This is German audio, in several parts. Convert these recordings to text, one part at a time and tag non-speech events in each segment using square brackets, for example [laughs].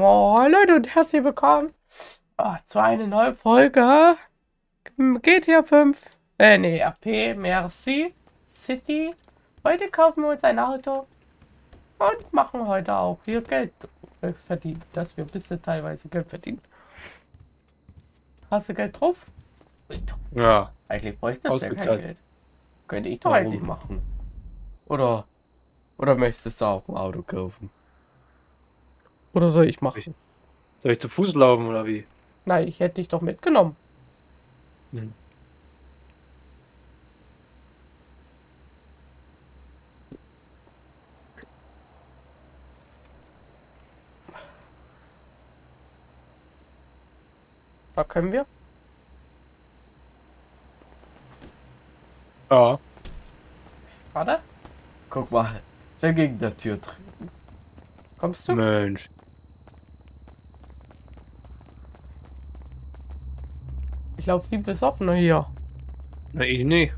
Moin Leute und herzlich willkommen oh, zu einer neuen Folge GTA 5. Äh, nee, RP, Merci, City. Heute kaufen wir uns ein Auto und machen heute auch hier Geld äh, verdienen, dass wir ein bisschen teilweise Geld verdienen. Hast du Geld drauf? Ja. Eigentlich bräuchte das ja kein Geld. Könnte ich doch eigentlich machen. Oder, oder möchtest du auch ein Auto kaufen? Oder soll ich machen? Soll ich zu Fuß laufen oder wie? Nein, ich hätte dich doch mitgenommen. Hm. Da können wir. Ja. Warte. Guck mal. Wer gegen der Tür drin. Kommst du? Mensch. Ich laufe wie besoffener hier. Na, ich nicht.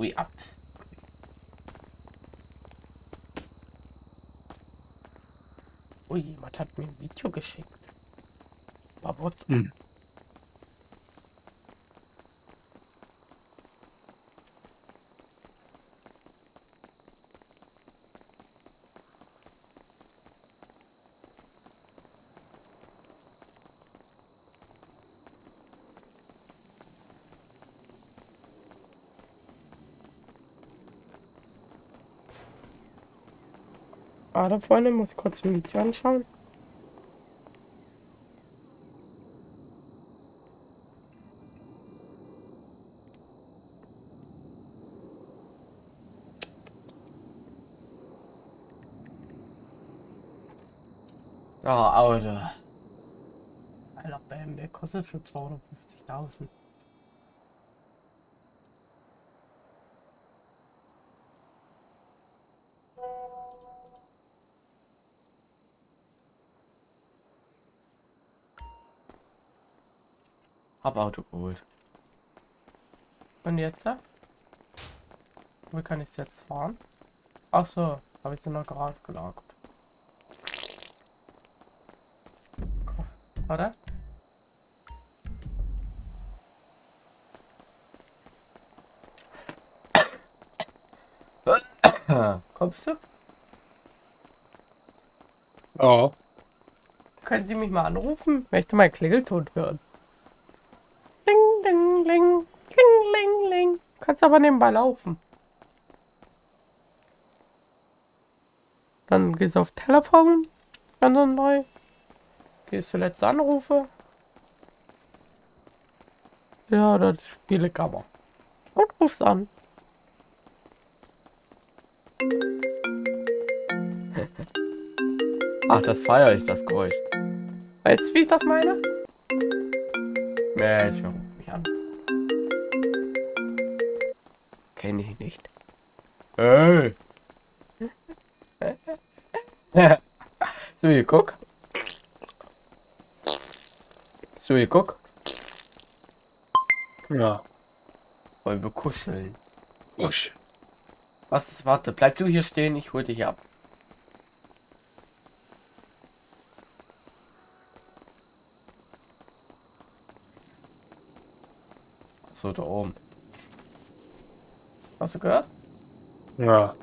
Ui, ab. Ui, jemand hat mir ein Video geschickt. Bei WhatsApp. Hm. Warte, Freunde, muss kurz ein Video anschauen. Ja, Auto. Alter, BMW kostet für 250.000. Hab Auto geholt. Und jetzt? Wie kann ich es jetzt fahren? Ach so, habe ich in der Garage gelagert. Warte. Kommst du? Ja. Können Sie mich mal anrufen? Möchte mein Klingelton hören. Kannst aber nebenbei laufen. Dann gehst du auf Telefon. Ganz neu. Gehst du letzte Anrufe. Ja, das Spiele kann man. Und rufst an. [laughs] Ach, das feiere ich, das Geräusch. Weißt du, wie ich das meine? Mensch, wer ruft Kenne ich nicht. Hey! [laughs] so, hier, guck. So, hier, guck. Ja. Wollen wir kuscheln? Usch. Was ist, warte, bleib du hier stehen, ich hol dich ab. So, da oben. Hast du gehört? Ja.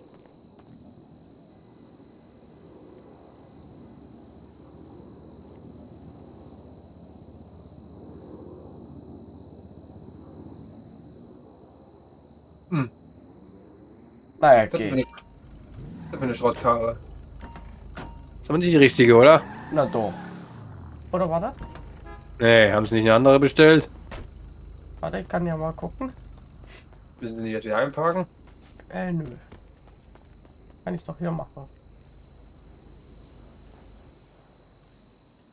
Hm. Naja, Das geht. finde ich. Das für eine Schrottkarre. ist aber nicht die richtige, oder? Na doch. Oder warte? Nee, haben sie nicht eine andere bestellt? Warte, ich kann ja mal gucken. Wissen sie nicht, dass wir einparken? Äh, nö. Kann ich doch hier machen.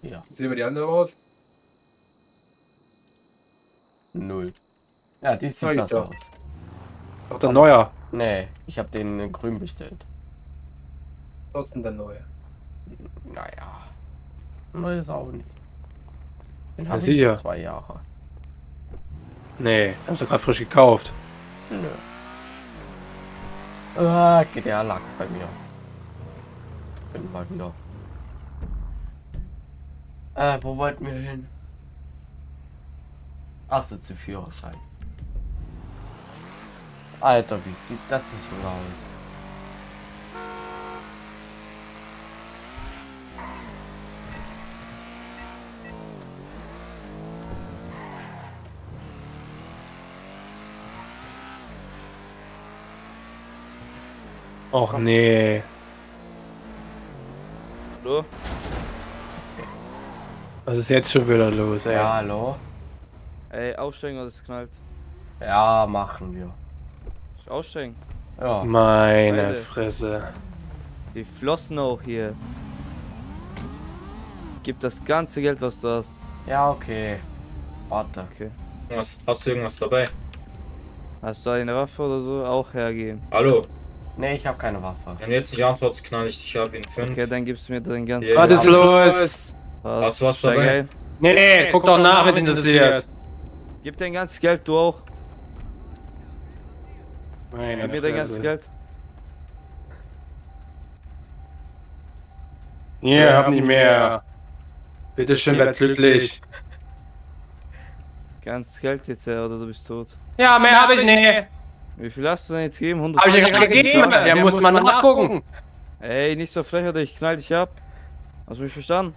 Hier. Sehen wir die andere aus? Null. Ja, die sieht besser doch. aus. Ach, der neuer. Nee, ich habe den in grün bestellt. Trotzdem der neue. Naja. Neu ist auch nicht. Den Ja, habe ich sicher. zwei Jahre. Nee, haben sie gerade frisch gekauft. Nö. Ah, GTA lag bei mir. Bin mal wieder. Äh, wo wollten wir hin? Ach, so zu Führerschein. Alter, wie sieht das denn so aus? Och nee. Hallo? Was ist jetzt schon wieder los, ey? Ja, hallo? Ey, aussteigen oder es knallt? Ja, machen wir. Aussteigen. Ja. Meine Beide. Fresse. Die flossen auch hier. Gib das ganze Geld, was du hast. Ja, okay. Warte. Okay. Was, hast du irgendwas dabei? Hast du eine Waffe oder so? Auch hergeben. Hallo, Nee, ich habe keine Waffe. wenn du jetzt nicht antwortest, knall ich dich ab in 5. Okay, dann gibst du mir dein ganzes Ja, Was ist los? Hast du was dabei? ein. Nee, nee, guck doch nach, wenn es interessiert. Gib dein ganzes Geld, du auch. Meine Gib mir dein ganzes. Geld. Hier, hab nicht mehr. Bitte schön, werd glücklich. Ganzes Geld jetzt oder du bist tot. Ja, mehr hab ich nicht. Wie viel hast du denn jetzt gegeben? 100 Hab ich ja gerade gegeben. Ja, muss man nachgucken. Ey, nicht so frech oder ich knall dich ab. Hast du mich verstanden?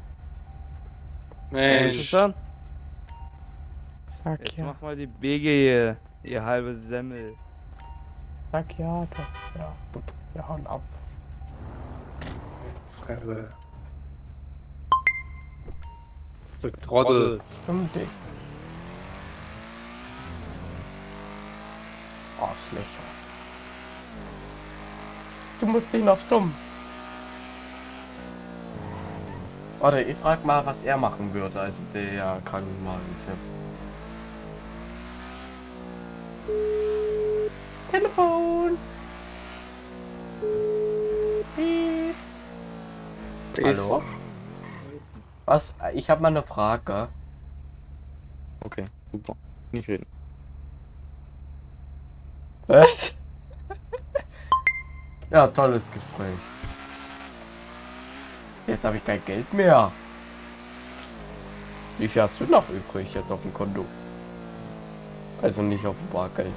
Hast du mich Mensch. verstanden? Sag Jetzt ja. mach mal die BG hier. Ihr halbe Semmel. Sag ja, doch. Ja, gut. Wir hauen ab. Fresse. So Trottel. Stimmt, Dick. Arschlöcher. Du musst dich noch stumm. Warte, ich frag mal, was er machen würde, also der Krankenwagenchef. Telefon! Piep. Hallo? Was? Ich habe mal eine Frage. Okay, super. Nicht reden. Was? [laughs] ja, tolles Gespräch. Jetzt habe ich kein Geld mehr. Wie viel hast du noch übrig jetzt auf dem Konto? Also nicht auf dem Bargeld.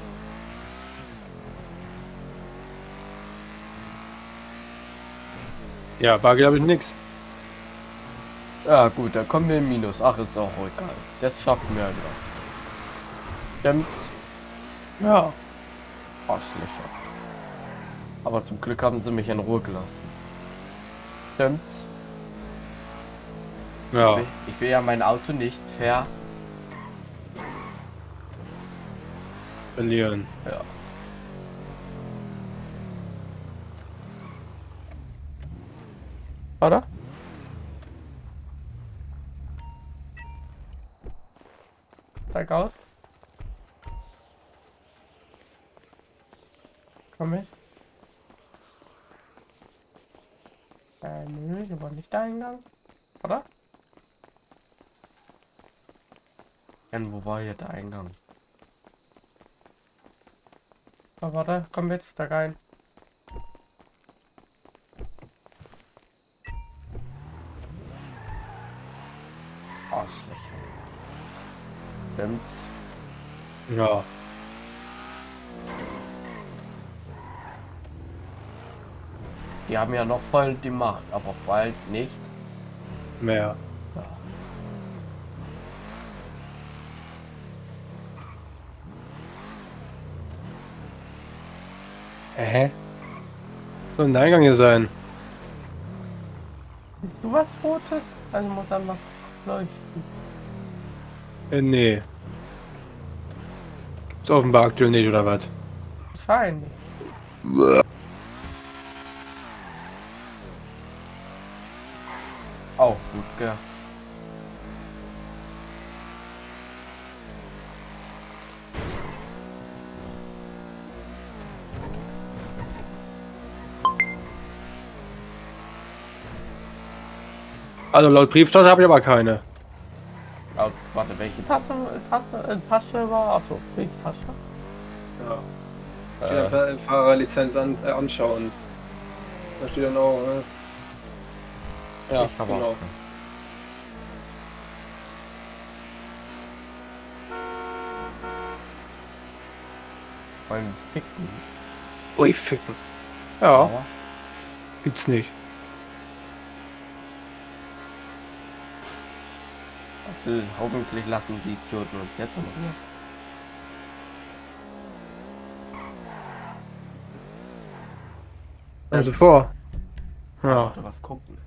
Ja, Bargeld habe ich nix. Ja gut, da kommen wir im Minus. Ach, ist auch egal. Das schaffen wir ja. Stimmt's? Ja. Arschlöcher. Aber zum Glück haben sie mich in Ruhe gelassen. Stimmt's? Ja. Ich will, ich will ja mein Auto nicht ver... Verlieren. Ja. Oder? Steig aus. Komm mit. Äh, nö, hier war nicht der Eingang. Oder? Jan, wo war hier der Eingang? So, warte, komm mit, steig ein. Arschlöcher. Stimmt's? Ja. Die haben ja noch voll die Macht, aber bald nicht. Mehr. Ja. Hä? Soll ein Eingang hier sein? Siehst du was Rotes? Also muss dann was leuchten. Äh, nee. Gibt's offenbar aktuell nicht, oder was? Wahrscheinlich. Gell? Also laut Brieftasche habe ich aber keine. Laut Warte, welche Tasse, Tasse, äh, Tasche war? Achso, Brieftasche. Ja. Äh, Steht einfach Fahrerlizenz an, äh, anschauen. Da steht dann auch. Äh, ja, ich habe genau. auch. Beim Ficken. Ui, ficken. Ja, Aber gibt's nicht. will, hoffentlich lassen die Idioten uns jetzt in Ruhe. Also vor. Ja. Oder was gucken.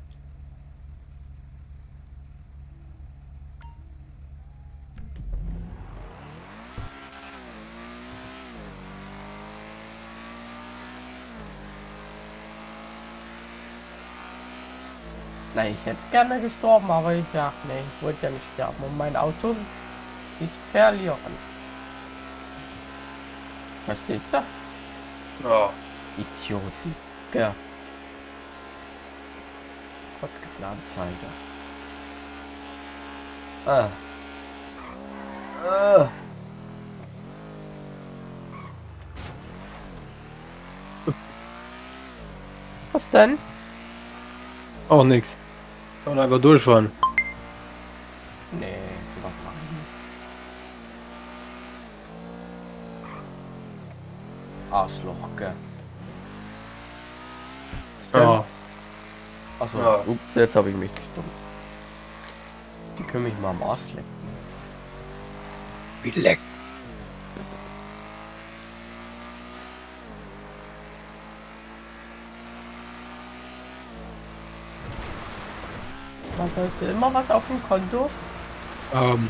Nein, ich hätte gerne gestorben, aber ich ja, nee, ich wollte ja nicht sterben und mein Auto nicht verlieren. Verstehst du? Ja. Idioten. Ja. Was gibt die Anzeige? Ah. Ah. Was denn? Auch nix. Kann man einfach durchfahren. Nee, sowas machen wir. Arschloch, gell? Ja. Achso, Ja. ups, jetzt habe ich mich gestummt. Die können mich mal am Arsch lecken. Wie leck. Sollte immer was auf dem Konto. Ähm,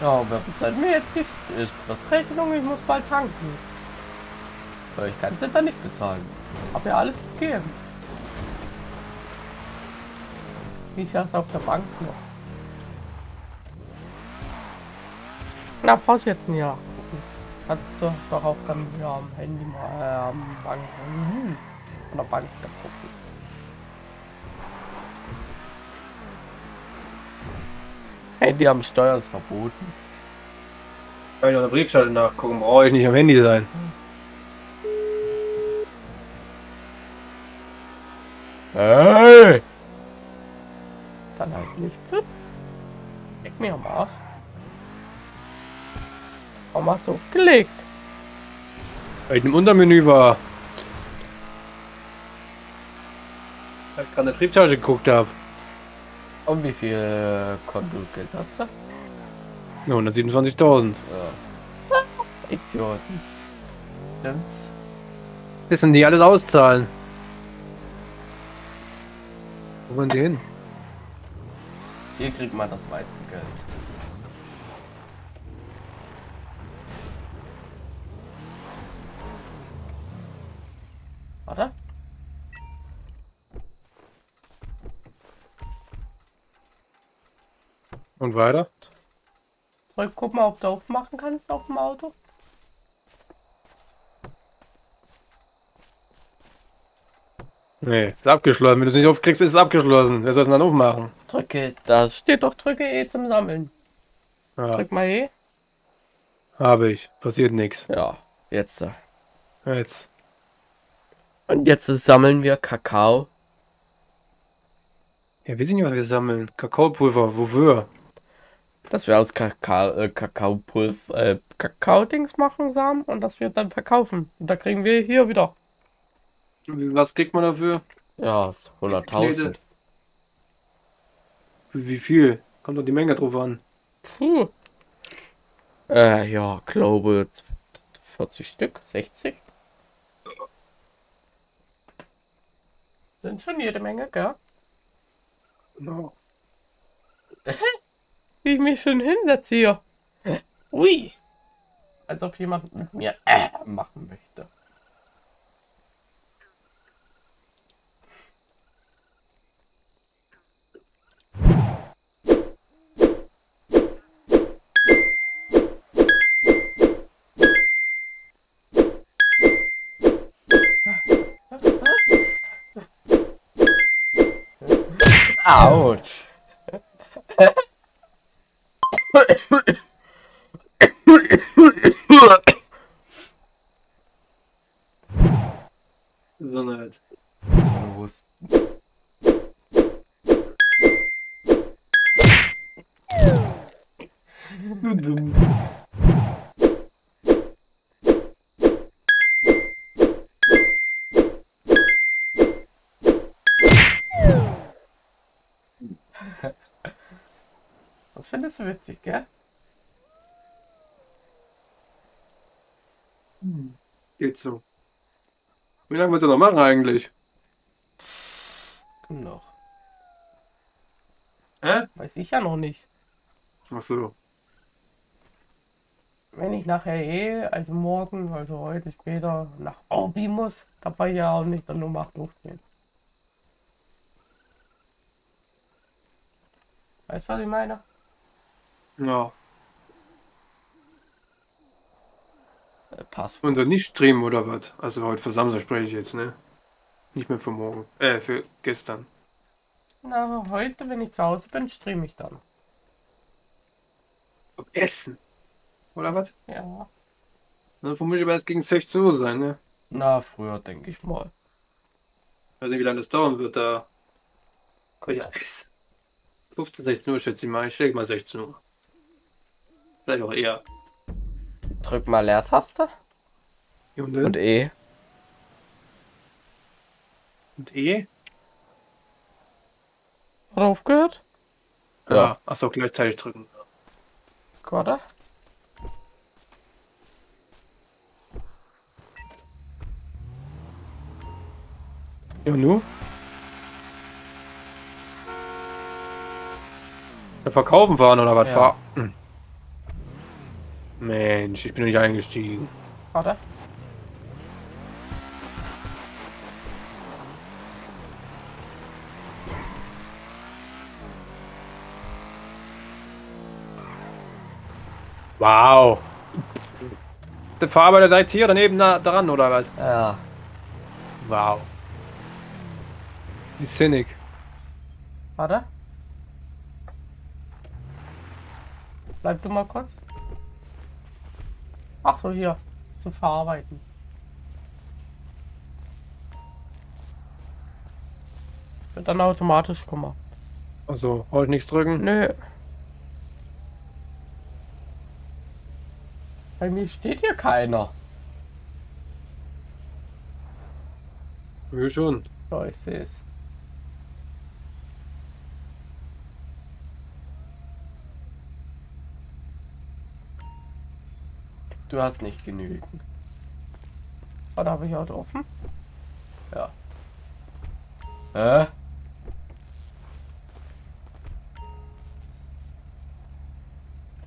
Ja, wer bezahlt mir jetzt nicht? Ich Rechnung, ich muss bald tanken. Aber ich kann es dann nicht bezahlen. Hab ja alles gegeben. Wie ist das auf der Bank noch? Na, pause jetzt nicht. Ja. Kannst du doch auch dann ja, am Handy mal äh, am Bank, hm, an der Bank da gucken. Handy am Steuer ist verboten. kann ich noch eine Brieftasche nachgucken. Brauche ich nicht am Handy sein. Hey! Dann halt nicht. Leck mir am Arsch. Warum hast du aufgelegt? Weil ich im Untermenü war. Weil ich gerade eine Brieftasche geguckt habe. Und wie viel Kontogeld hast du? Ja, 127.000. Ja. Idioten. Stimmt's? Wissen die alles auszahlen? Wo wollen sie hin? Hier kriegt man das meiste Geld. Warte. Und weiter? Soll ich gucken, ob du aufmachen kannst auf dem Auto? Nee, ist abgeschlossen. Wenn du es nicht aufkriegst, ist es abgeschlossen. Wer soll es dann aufmachen? Drücke, da steht doch drücke E zum Sammeln. Ja, Drück mal E. habe ich. Passiert nichts. Ja, jetzt. Jetzt. Und jetzt sammeln wir Kakao. Ja, wir sind ja, was wir sammeln. Kakaopulver. Wofür? Dass wir aus Kakao, äh, Kakaopulver, äh, Kakao-Dings machen, Samen, und das wir dann verkaufen. Und da kriegen wir hier wieder. Was kriegt man dafür? Ja, ist 100.000. Wie viel? Kommt doch die Menge drauf an. Puh. Äh, ja, glaube 40 Stück, 60. Sind schon jede Menge, gell? Genau. [laughs] Wie ich mich schon hinsetze hier. Ui. Als ob jemand mit mir äh, machen möchte. Autsch. So nicht. Bewusst. Das witzig, gell? Geht so. Wie lange willst du noch machen eigentlich? Noch. Hä? Weiß ich ja noch nicht. Ach so. Wenn ich nachher eh, also morgen, also heute später, nach Aubi muss, dabei ja auch nicht dann Nummer 8 durchgehen. Weißt du, was ich meine? Ja. Äh, Pass. Und dann nicht streamen oder was? Also heute für Samstag spreche ich jetzt, ne? Nicht mehr für morgen. Äh, für gestern. Na, heute, wenn ich zu Hause bin, streame ich dann. Ob Essen. Oder was? Ja. Dann vermutlich aber erst gegen 16 Uhr sein, ne? Na, früher denke ich mal. weiß nicht, wie lange das dauern wird, da. Aber ja, essen. 15, 16 Uhr schätze ich mal. Ich denke mal 16 Uhr. Vielleicht auch eher. Drück mal Leertaste Und, und E. und E? Hat er aufgehört? Ja. Achso, gleichzeitig drücken. Warte. Ja, nu? Ja, Verkaufen fahren oder was? Ja. Fahr Hm. Mensch, ich bin nicht eingestiegen. Warte. Wow. Ist der Fahrer direkt hier daneben nah dran oder was? Ja. Wow. Wie sinnig. Warte. Bleib du mal kurz. Ach so, hier. Zum Verarbeiten. Wird dann automatisch kommen. Also, heute nichts drücken. Nö. Bei mir steht hier keiner. Ja, schon. Ja, ich sehe es. Du hast nicht genügend. Oder habe ich auch offen? Ja. Äh?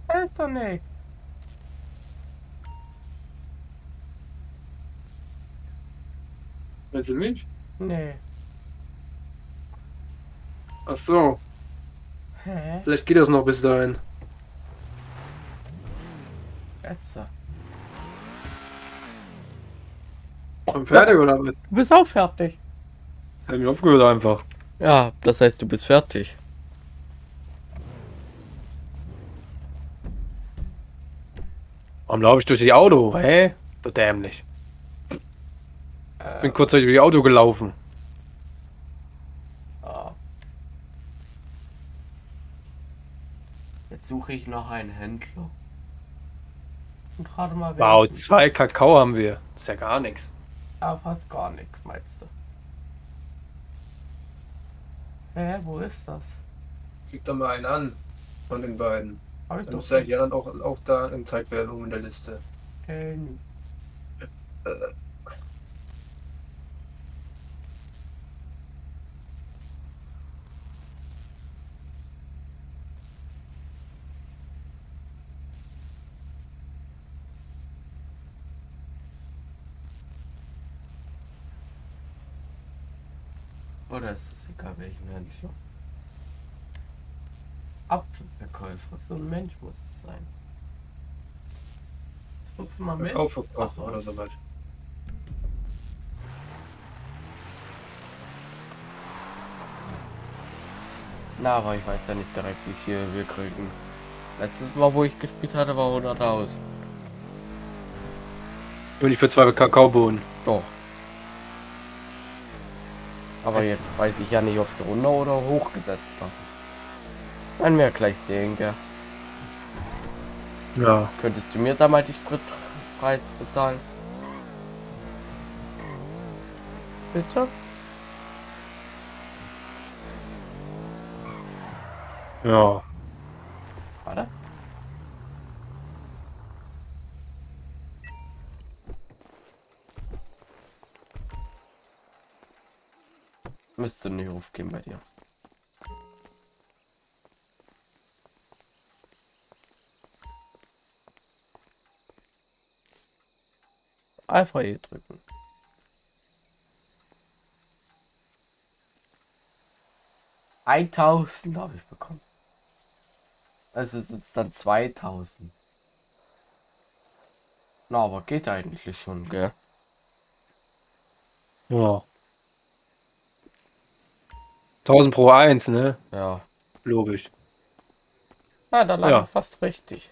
Er ist doch nicht. Willst du mich? Nee. Ach so. Hä? Vielleicht geht das noch bis dahin. Jetzt. So. Schon fertig oder was? Du bist auch fertig. Hab mich aufgehört einfach. Ja, das heißt, du bist fertig. Warum laufe ich durch die Auto? Hä? Du dämlich. Bin kurzzeitig über die Auto gelaufen. Ah. Jetzt suche ich noch einen Händler. Und gerade mal Wow, wer- zwei Kakao haben wir. Das ist ja gar nichts. Ja, fast gar nichts, meinst du? Hä, wo ist das? Gib doch mal einen an. Von den beiden. Hab ich Dann doch ist ja die anderen auch, auch da im Zeitwert oben in der Liste. Okay, [laughs] Oder egal welchen Händler? Apfelverkäufer, so ein Mensch muss es sein. Schluckst du mal mit? Kaufverkauf Ach so. oder sowas. Na, aber ich weiß ja nicht direkt, wie viel wir kriegen. Letztes Mal, wo ich gespielt hatte, war 100.000. Und nicht für zwei Kakaobohnen. Doch. Aber jetzt weiß ich ja nicht, ob sie runter oder hochgesetzt haben. Werden wir gleich sehen, gell? Ja. Könntest du mir da mal die Spritpreis bezahlen? Bitte? Ja. Warte. Müsste nicht aufgehen bei dir. Einfach E drücken. Eintausend habe ich bekommen. Also sind es dann 2000. Na, aber geht eigentlich schon, gell? Ja. 1000 pro 1, ne? Ja. Logisch. Ah, da lag Ja. er fast richtig.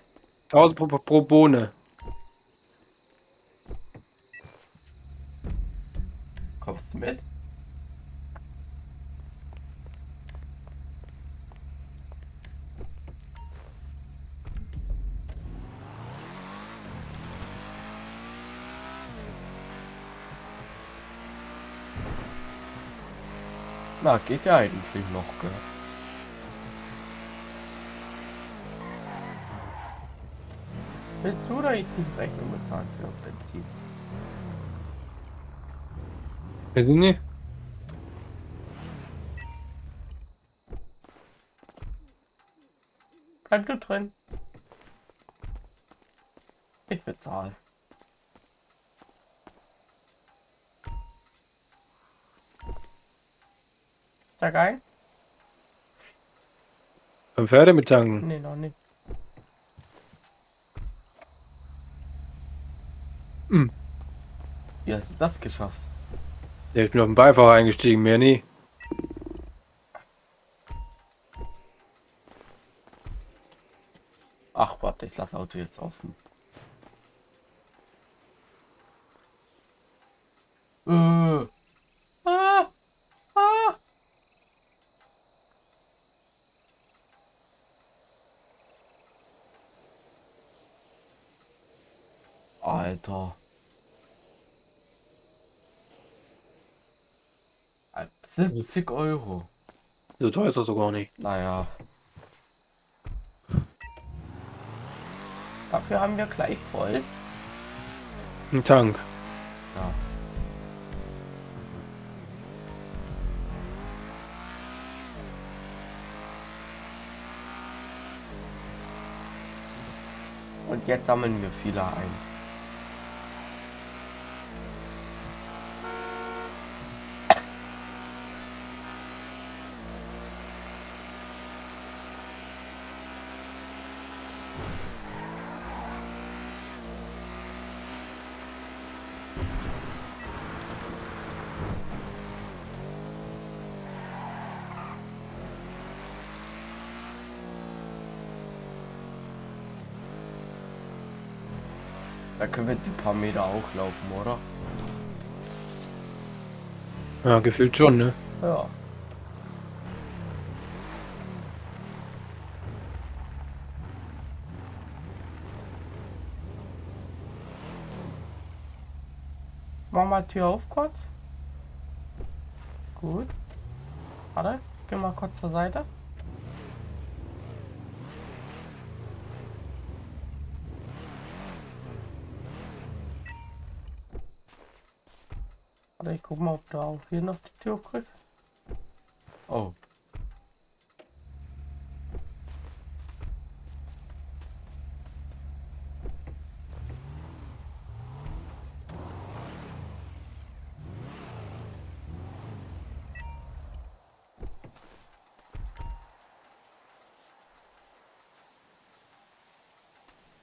1000 pro, pro Bohne. Kommst du mit? Na, geht ja eigentlich noch, gell? Willst du oder ich die Rechnung bezahlen für Benzin? Weiß ich nicht. Bleib du drin. Ich bezahle. Da geil? Beim Pferde mit tanken. Nee, noch nicht. Wie hast du das geschafft? Ja, ich bin auf den Beifahrer eingestiegen, mehr nie. Ach, warte, ich lasse Auto jetzt offen. Äh. Ah. Ah. Alter. 70 Euro. So teuer ist das doch gar nicht. Naja. Dafür haben wir gleich voll. Ein Tank. Ja. Und jetzt sammeln wir viele ein. Können wir die paar Meter auch laufen, oder? Ja, gefühlt schon, ne? Ja. Mach mal Tür auf kurz. Gut. Warte, geh mal kurz zur Seite. Warte, ich guck mal, ob da auch hier noch die Tür kriegt. Oh.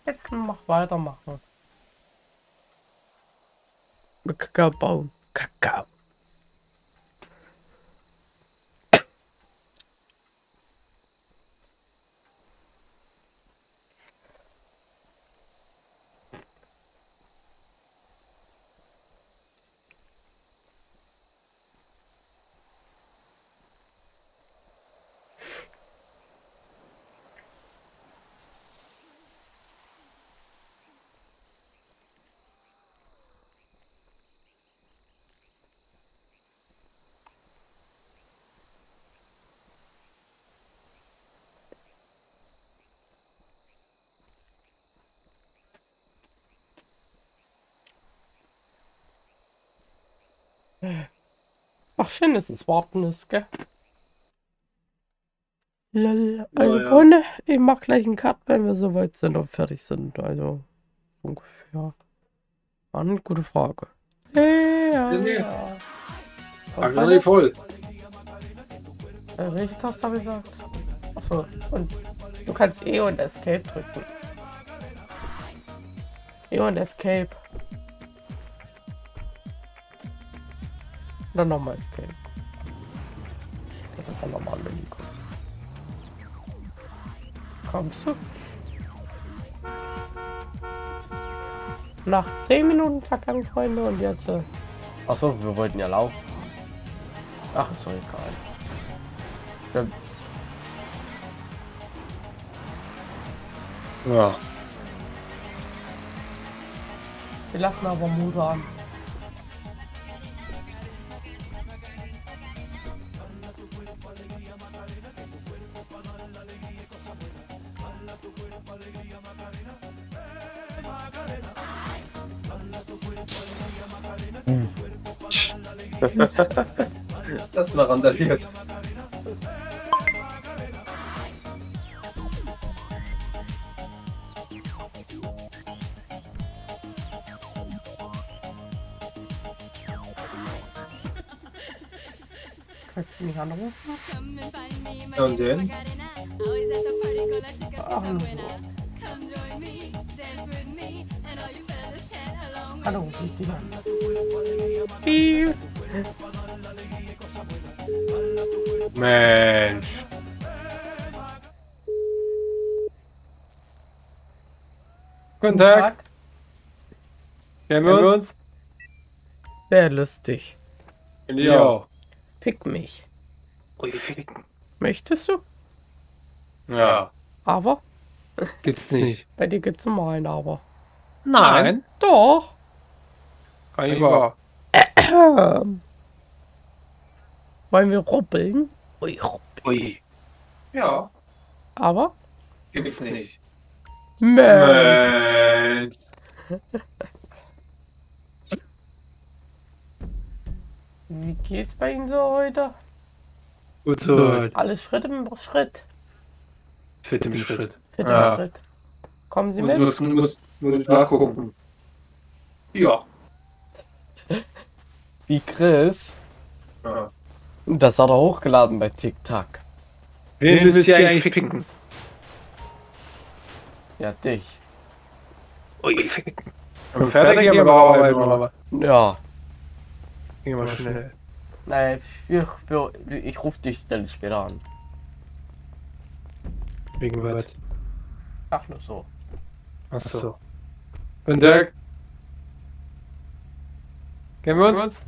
Jetzt mach weitermachen. Kakao bauen. Kakao. Ach, schön, dass es warten ist, gell? Lala. Also, ja. Freunde, ich mach gleich einen Cut, wenn wir soweit sind und fertig sind. Also, ungefähr. Eine gute Frage. Ja, Ja, nicht voll. Äh, welche Taste habe ich gesagt? Achso, und du kannst E und Escape drücken. E und Escape. Oder nochmal Escape. Das ist dann nochmal Menü. Kommst du? Nach 10 Minuten vergangen, Freunde, und jetzt. Äh, Achso, wir wollten ja laufen. Ach, ist doch egal. Stimmt's. Ja. Wir lassen aber Mut an. [laughs] Das mal randaliert. Kannst du mich anrufen? Und den? Hallo, ich dich an. Piep. Mensch. Guten Tag. Kennen wir uns? Sehr lustig. Ja. Pick mich. Ui, ficken. Möchtest du? Ja. Aber? Gibt's nicht. Bei dir gibt's immer ein Aber. Nein. Doch. Kann ich wahr. [clears throat] Wollen wir rubbeln? Ui, rubbeln. Ui. Ja. Aber? Gibt's nicht. Mensch. Mensch. [laughs] Wie geht's bei Ihnen so heute? Gut so. Alles Schritt im Schritt. Fit im Schritt. Fit im Ja. Schritt. Kommen Sie Muss, mit? muss, muss, muss ich nachgucken. Ja. Wie Chris. ja. Das hat er hochgeladen bei TikTok. Wen müsst ihr eigentlich ficken? Ja, dich. Ui, ficken. Und fertig gehen wir aber Ja. ging mal schnell. Nein, ich, ich, ich rufe dich dann später an. Wegen was? Ach, nur so. Achso. Guten Tag. Kennen wir uns?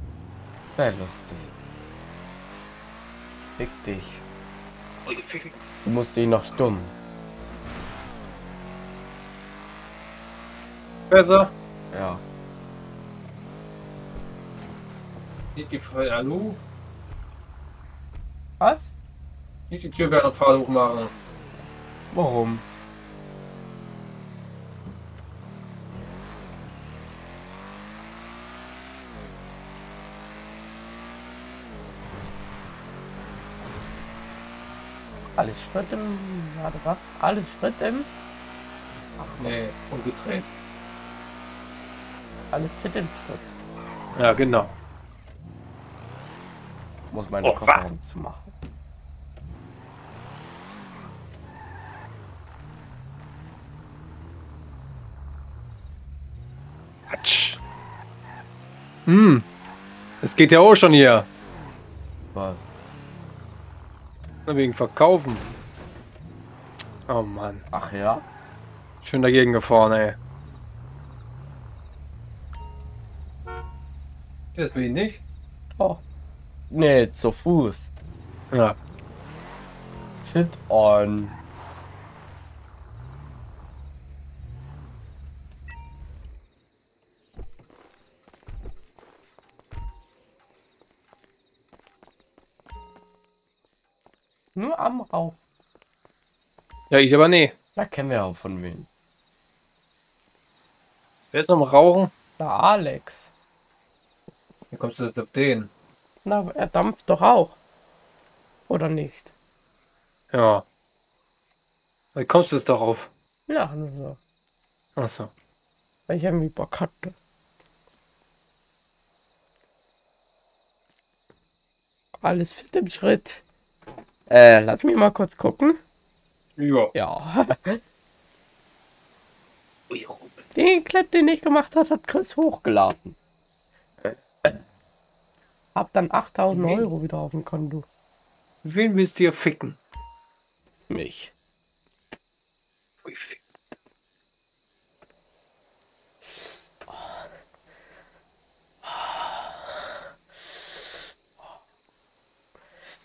Sehr lustig. Fick dich. Du musst ihn noch stumm. Besser. Ja. Nicht die hallo? Was? Nicht die Tür werden Fahr hoch machen. Warum? Alles Schritt im. Warte, was? Alles Schritt im. Nee, umgedreht. Alles fit im Schritt. Ja, genau. Muss meine Oh, Kofferraum zumachen. Atsch. Hm. Es geht ja auch schon hier. Was? Na, Wegen Verkaufen. Oh Mann. Ach ja? Schön dagegen gefahren, ey. Das bin ich nicht. Oh, Nee, zu Fuß. Ja. Shit on. Rauch. Ja, ich aber nee. Da kennen wir auch von wem. Wer ist noch am Rauchen? Na, Alex. Wie kommst du jetzt auf den? Na, er dampft doch auch. Oder nicht? Ja. Wie kommst du jetzt darauf? Ja, nur so. Achso. Weil ich irgendwie Bock hatte. Alles fit im Schritt. Äh, lass mich mal kurz gucken. Ja. Ja. Oh. Den Clip, den ich gemacht hat, hat Chris hochgeladen. Hab dann 8000 Wen? Euro wieder auf dem Konto. Wen willst du hier ficken? Mich. Ui, fick.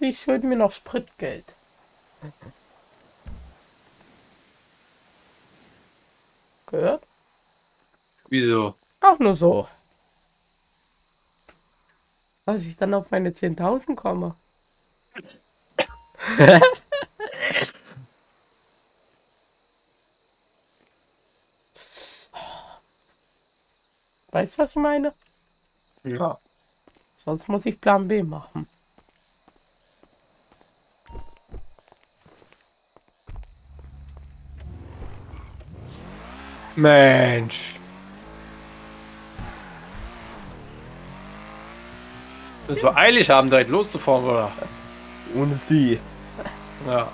Sie schulden mir noch Spritgeld. Gehört? Wieso? Auch nur so. Dass ich dann auf meine 10.000 komme. [laughs] weißt du, was ich meine? Ja. Sonst muss ich Plan B machen. Mensch. Das wir eilig haben, direkt loszufahren, oder? Ohne sie. Ja.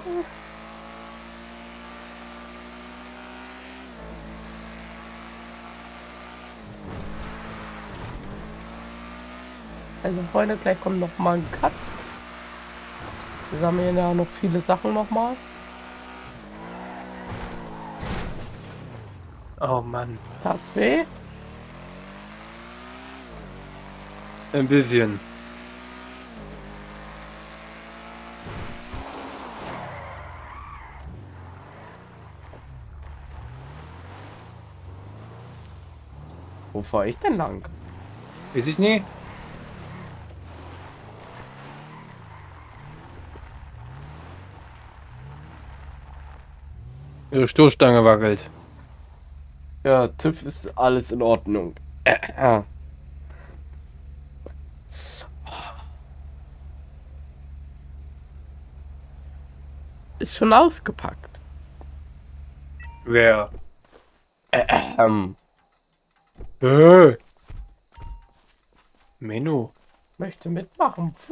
Also Freunde, gleich kommt noch mal ein Cut. Wir sammeln ja noch viele Sachen noch mal. Oh Mann. Tat's weh? Ein bisschen. Wo fahre ich denn lang? Weiß ich nie. Ihre Stoßstange wackelt. Ja, TÜV ist alles in Ordnung. Äh, Ist schon ausgepackt. Wer? ähm, Äh. Menno. Möchte mitmachen. Pff.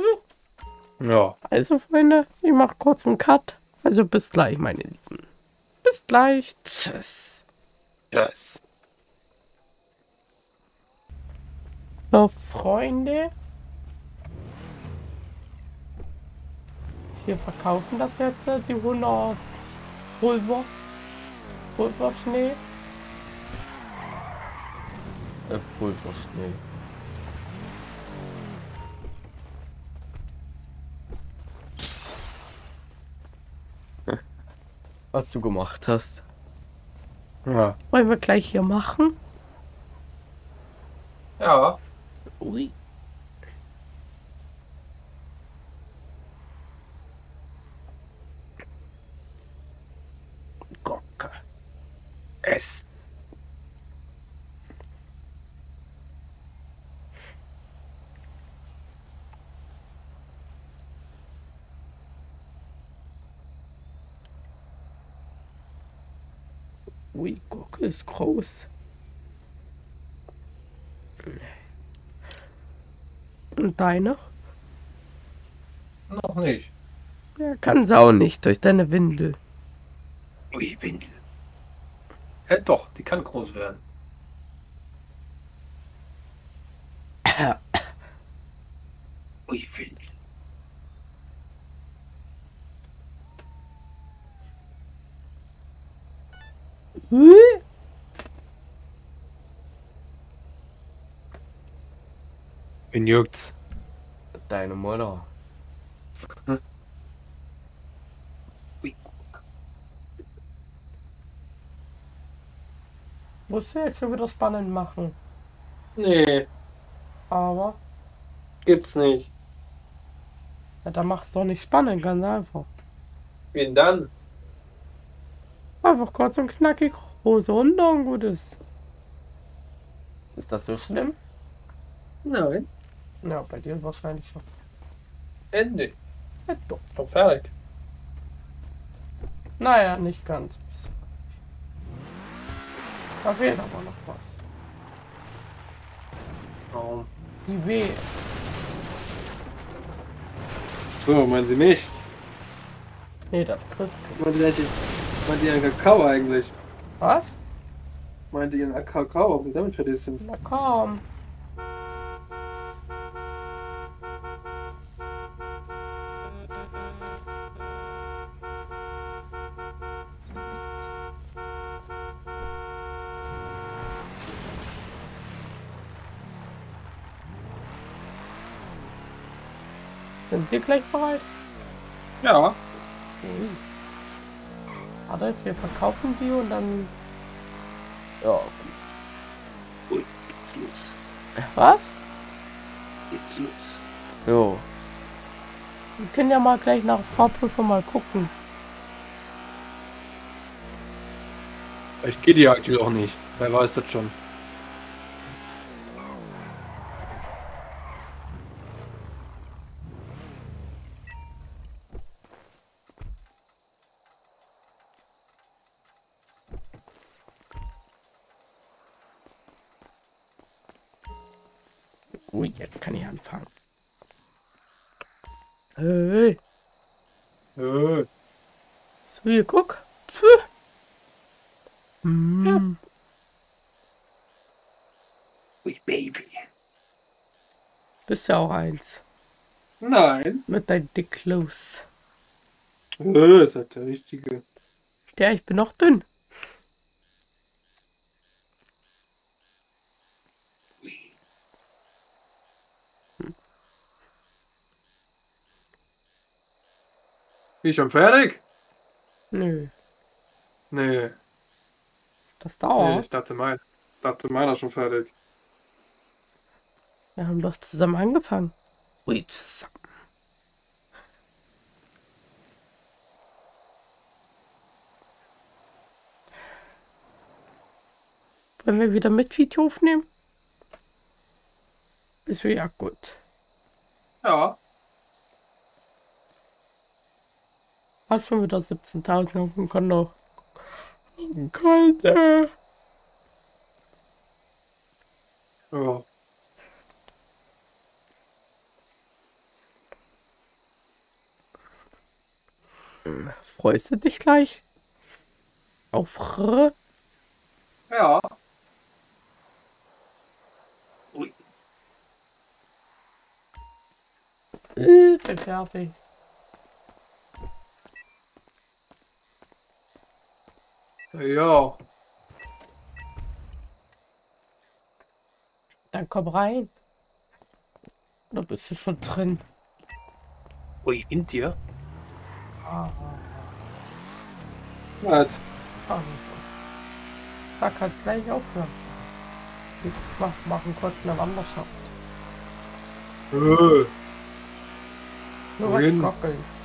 Ja. Also Freunde, ich mache kurz einen Cut. Also bis gleich, meine Lieben. Bis gleich. Tschüss. Yes. So, Freunde. Wir verkaufen das jetzt, äh, die 100 Pulver. Pulverschnee. äh, Pulverschnee. [laughs] Was du gemacht hast. Ja. Wollen wir gleich hier machen? Ja. Ui. Gocke. Es. Ui, Gurke ist groß. Und deine? Noch nicht. Ja, kann Sau nicht durch deine Windel. Ui, Windel. Ja, doch, die kann groß werden. [coughs] Ui, Windel. Ui. Wen juckt's? Deine Mutter. Ui. Musst du jetzt schon wieder spannend machen. Nee, Aber, gibt's nicht. ja, dann mach's doch nicht spannend, ganz einfach. Wen dann? Einfach kurz und knackig, Hose runter und gut ist. Ist das so schlimm? Nein. Ja, bei dir wahrscheinlich schon. Ende. Ja, doch. Schon fertig. Naja, nicht ganz. Da fehlt aber noch was. Oh. Die W. So, meinen Sie nicht? Nee, das Christ. Meinen Sie, meinen Sie einen Kakao eigentlich? Was? Meinen Sie einen Kakao, ob Sie damit fertig sind? Na komm. Sind Sie gleich bereit? Ja. Ui. Warte, wir verkaufen die und dann. Ja, Ui, geht's los. Was? Geht's los. jo. Wir können ja mal gleich nach Fahrprüfung mal gucken. Vielleicht geht die aktuell auch nicht. Wer weiß das schon. Ui, jetzt kann ich anfangen. Hey, Äh, so hier, guck. Pfui. Hm. ui, Baby. Bist ja auch eins. Nein. Mit deinen Dick Clothes. Äh, ist halt der richtige. Ja, ich bin noch dünn. Bin ich schon fertig? Nö, Nee. das nee dauert. ich dachte, mein, dachte meiner schon fertig. Wir haben doch zusammen angefangen. Ui, zusammen. Wollen wir wieder mit Video aufnehmen? Ist ja gut. Ja. Hat schon wieder 17.000 auf dem Konto. Konto. Ja. Freust du dich gleich? Auf R? Ja. Ui. Äh, bin fertig. Ja. Dann komm rein. Da bist du schon drin. Ui, in dir? Ah, Was? ah. Da kannst du gleich aufhören. Ich mach, machen kurz eine Wanderschaft. Äh. Nur was gockeln.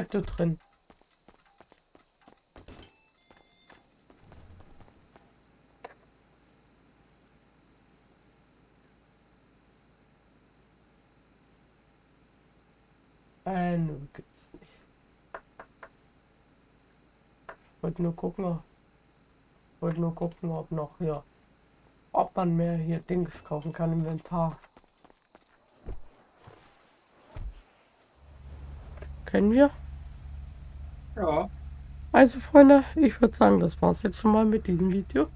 Bleib du drin. Äh, gibt's nicht. Wollte nur gucken, wollte nur gucken, ob noch hier, ob man mehr hier Dings kaufen kann, Inventar. Können wir? Ja. Also Freunde, ich würde sagen, das war's jetzt schon mal mit diesem Video.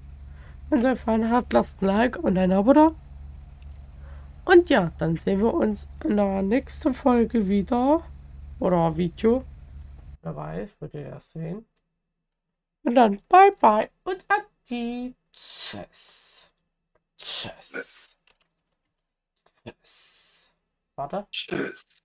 Wenn es euch gefallen hat, lasst ein Like und ein Abo da. Und ja, dann sehen wir uns in der nächsten Folge wieder. Oder Video. Wer weiß, wird ihr erst sehen. Und dann bye bye und adi. Tschüss. Tschüss. Tschüss. Warte. Tschüss.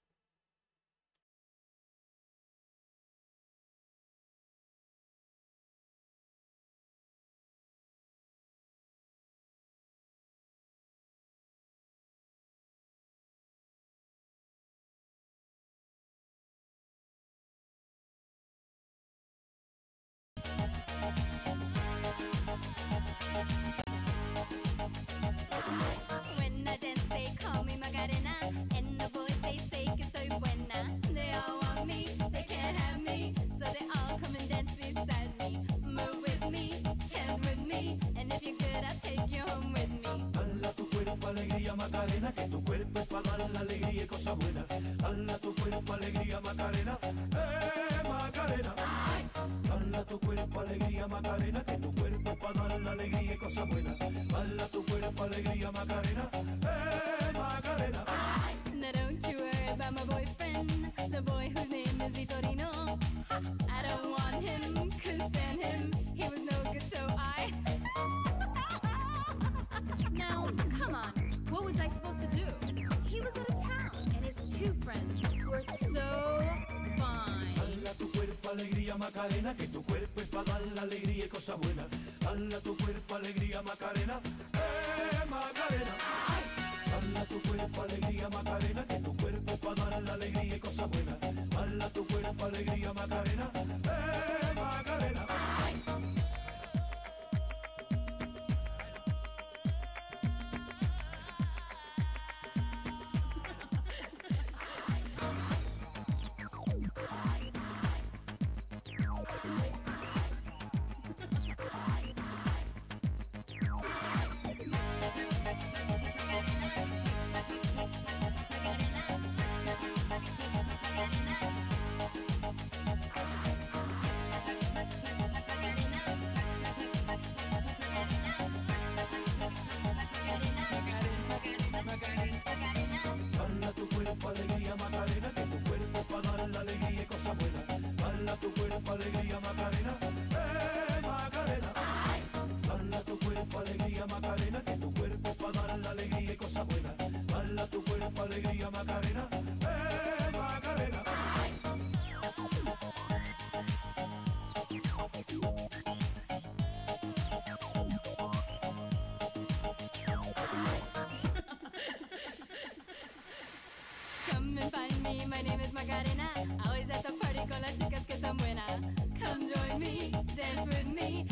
cosa buena. Hala tu Come and find me, my name is Macarena. Always at the party con las chicas que son buenas. Come join me, dance with me.